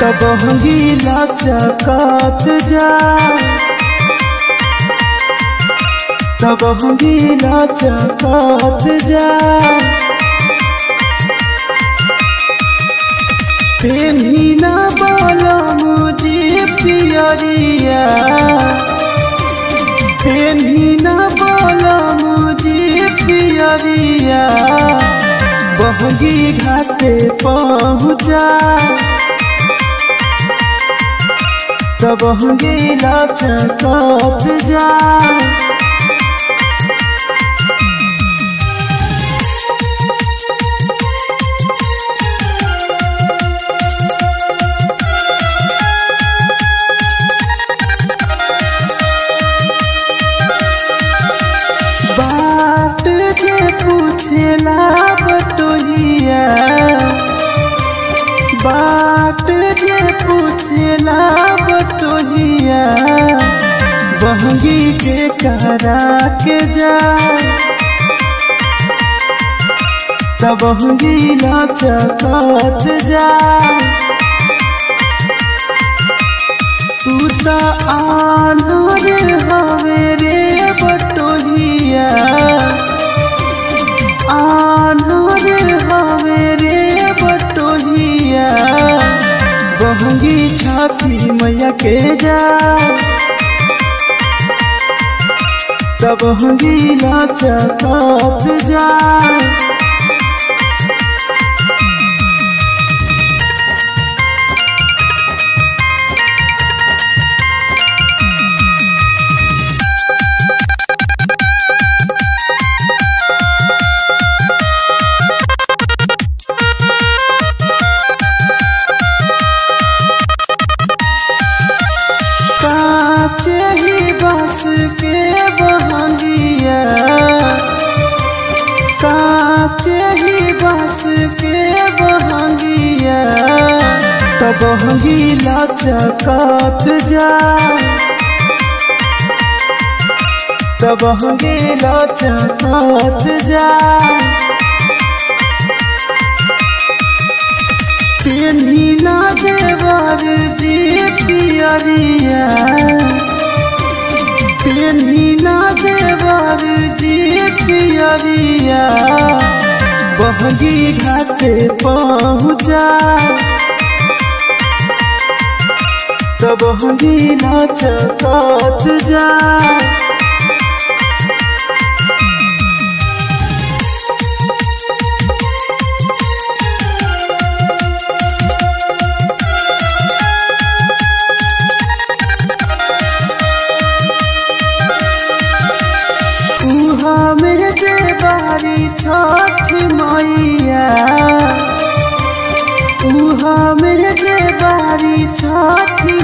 तब गीला चकात जा। तब गीला चकात जा। पेन्ही ना बोला मुझे पियरिया। पेन्ही ना बोला मुझे पियरिया। बहगी घाटे पहुँचा। तब गीला चकात जा बटोहिया बात जे पूछेला करा के जा। तब गीला चकात जा। तू त आनर हवे रे बटोहिया आनर हवे रे बटोहिया बहंगी छाती मैया के जा। तब गीला चकात जा तब गीला चकात जा। तब गीला चकात जा। पेन्ही ना देवर जी पियरिया ना देवर जी पियरिया बहगी घाटे पहुँचा। तब नाच जा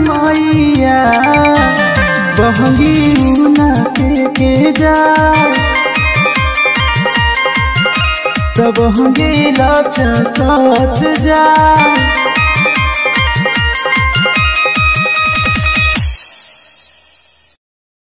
मैया बहंगी उना के के जा तब गीला चकात जा